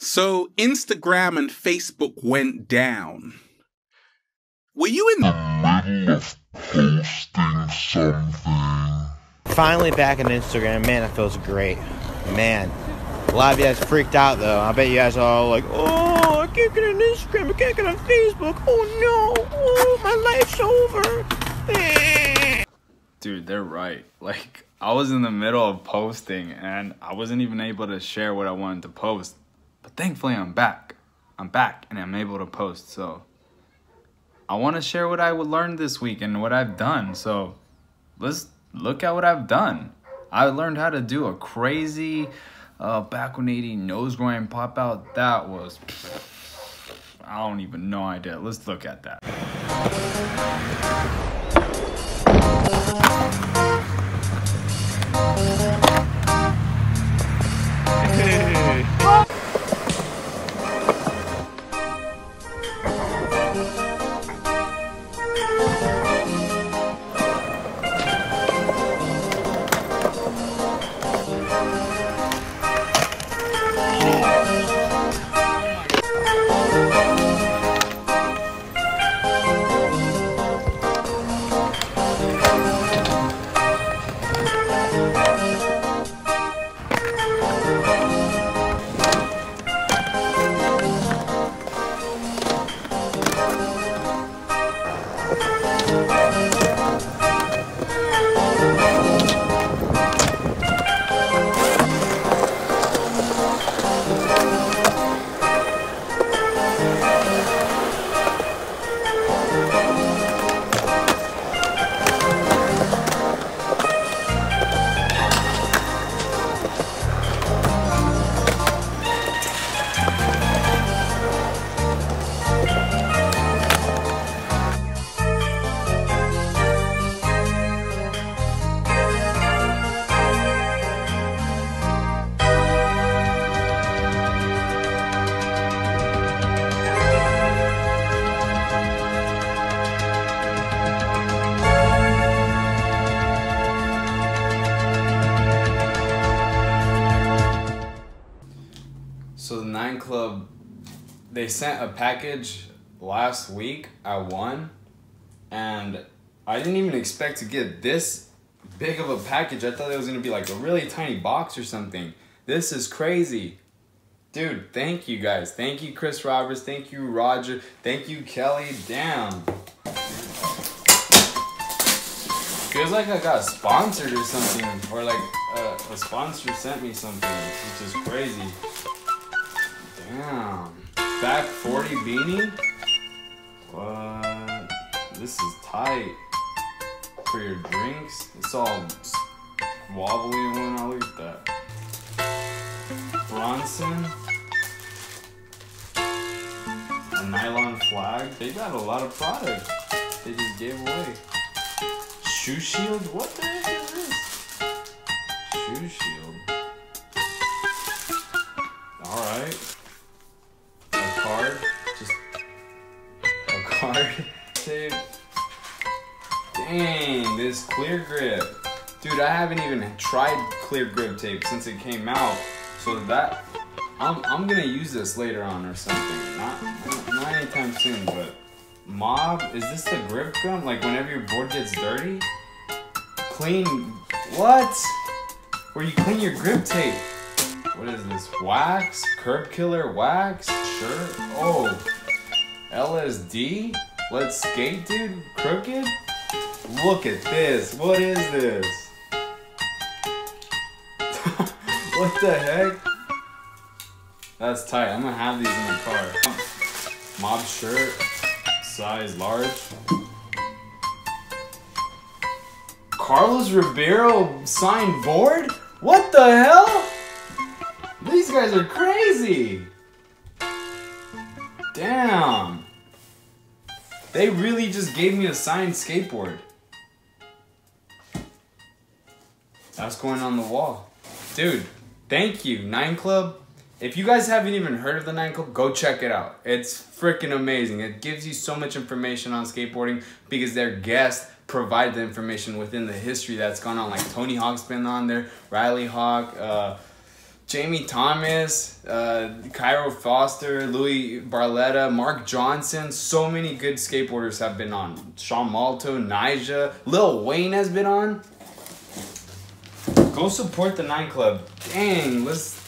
So Instagram and Facebook went down. Were you in the middle of posting something? Finally back on Instagram. Man, it feels great. Man. A lot of you guys freaked out though. I bet you guys are all like, oh, I can't get on Instagram, I can't get on Facebook. Oh no, oh, my life's over. Dude, they're right. Like, I was in the middle of posting and I wasn't even able to share what I wanted to post. But thankfully, I'm back. I'm back and I'm able to post. So, I want to share what I learned this week and what I've done. So, let's look at what I've done. I learned how to do a crazy uh, back 180 nose grind pop out. That was, I don't even know I did. Let's look at that. They sent a package last week. I won, and I didn't even expect to get this big of a package. I thought it was gonna be like a really tiny box or something. This is crazy. Dude, thank you guys. Thank you, Chris Roberts. Thank you, Roger. Thank you, Kelly. Damn. Feels like I got sponsored or something, or like uh, a sponsor sent me something, which is crazy. Damn. Back 40 beanie? What? This is tight. For your drinks? It's all wobbly and whatnot. Look at that. Bronson. A nylon flag. They got a lot of product. They just gave away. Shoe shield? What the heck is this? Shoe shield. Dude, I haven't even tried clear grip tape since it came out. So that, I'm, I'm gonna use this later on or something. Not, not anytime soon, but Mob, is this the grip gum? Like whenever your board gets dirty? Clean, what? Where you clean your grip tape. What is this, wax? Curb killer wax? Sure. Oh, LSD? Let's skate, dude? Crooked? Look at this. What is this? What the heck? That's tight. I'm gonna have these in the car. Mob shirt, size large. Carlos Ribeiro signed board? What the hell? These guys are crazy. Damn. They really just gave me a signed skateboard. That's going on the wall. Dude, thank you, Nine Club. If you guys haven't even heard of the Nine Club, go check it out. It's freaking amazing. It gives you so much information on skateboarding because their guests provide the information within the history that's gone on. Like Tony Hawk's been on there, Riley Hawk, uh, Jamie Thomas, uh, Cairo Foster, Louis Barletta, Mark Johnson. So many good skateboarders have been on. Sean Malto, Nyjah, Lil Wayne has been on. Go support the Nine Club. Dang, let's.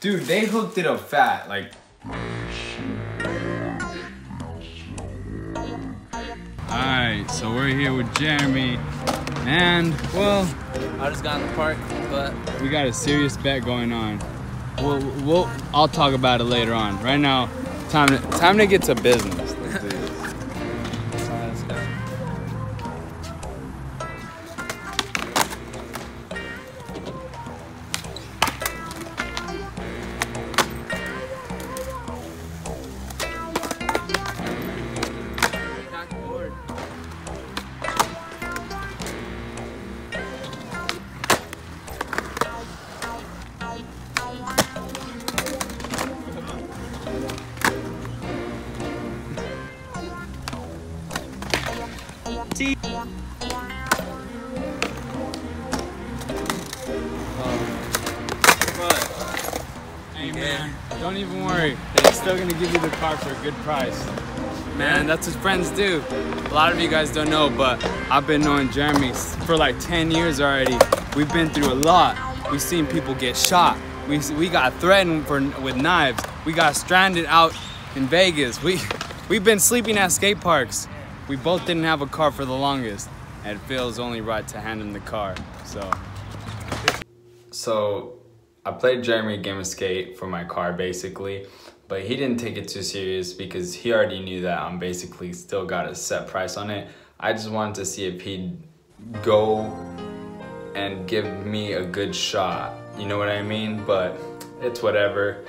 Dude, they hooked it up fat. Like, Alright, so we're here with Jeremy. And, well, I just got in the park, but we got a serious bet going on. We'll, we'll, I'll talk about it later on. Right now, time to, time to get to business. Hey man, don't even worry. They're still gonna give you the car for a good price. Man, that's what friends do. A lot of you guys don't know, but I've been knowing Jeremy for like 10 years already. We've been through a lot. We've seen people get shot. We, we got threatened for, with knives. We got stranded out in Vegas. We, we've been sleeping at skate parks. We both didn't have a car for the longest. And it feels only right to hand him the car, so. So I played Jeremy a game of skate for my car basically, but he didn't take it too serious because he already knew that I'm basically still got a set price on it. I just wanted to see if he'd go and give me a good shot. You know what I mean? But it's whatever.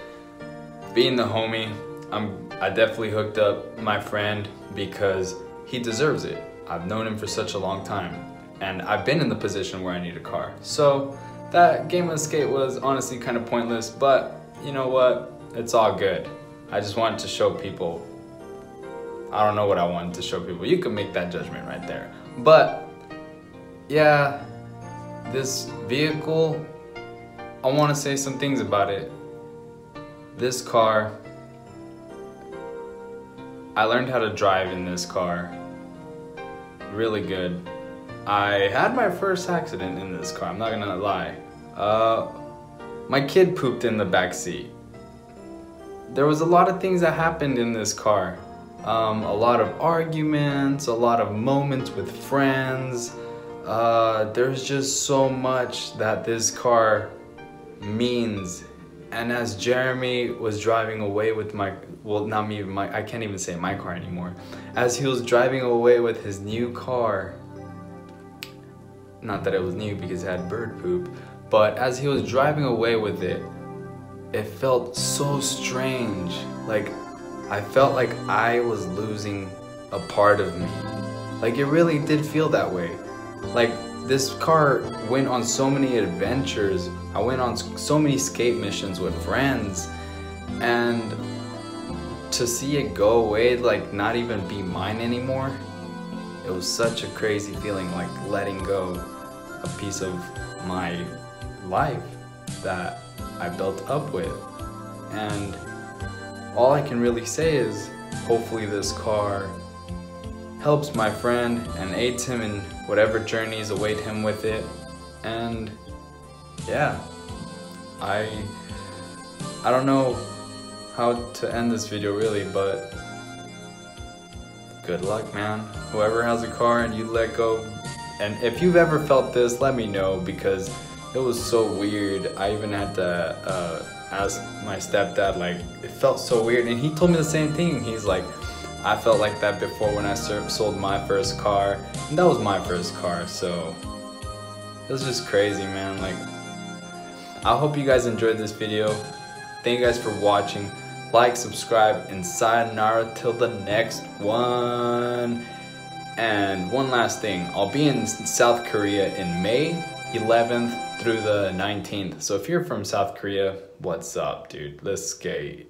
Being the homie, I'm I definitely hooked up my friend because he deserves it. I've known him for such a long time and I've been in the position where I need a car. So that game of skate was honestly kind of pointless, but you know what? It's all good. I just wanted to show people. I don't know what I wanted to show people. You can make that judgment right there. But yeah, this vehicle, I want to say some things about it. This car, I learned how to drive in this car. Really good. I had my first accident in this car, I'm not gonna lie. Uh, my kid pooped in the back seat. There was a lot of things that happened in this car. Um, a lot of arguments, a lot of moments with friends. Uh, there's just so much that this car means. And as Jeremy was driving away with my, well, not me, my, I can't even say my car anymore. As he was driving away with his new car, not that it was new because it had bird poop, but as he was driving away with it, it felt so strange. Like, I felt like I was losing a part of me. Like, it really did feel that way. Like, this car went on so many adventures. I went on so many skate missions with friends. And to see it go away, like, not even be mine anymore, it was such a crazy feeling, like letting go a piece of my life that I built up with. And all I can really say is hopefully this car helps my friend and aids him in whatever journeys await him with it. And yeah, I I don't know how to end this video really, but good luck, man. Whoever has a car and you let go. And if you've ever felt this, let me know because it was so weird. I even had to uh, ask my stepdad, like, it felt so weird. And he told me the same thing. He's like, I felt like that before when I sold my first car. And that was my first car, so it was just crazy, man. Like, I hope you guys enjoyed this video. Thank you guys for watching. Like, subscribe, and sayonara till the next one. And one last thing, I'll be in South Korea in May 11th through the 19th. So if you're from South Korea, what's up, dude? Let's skate.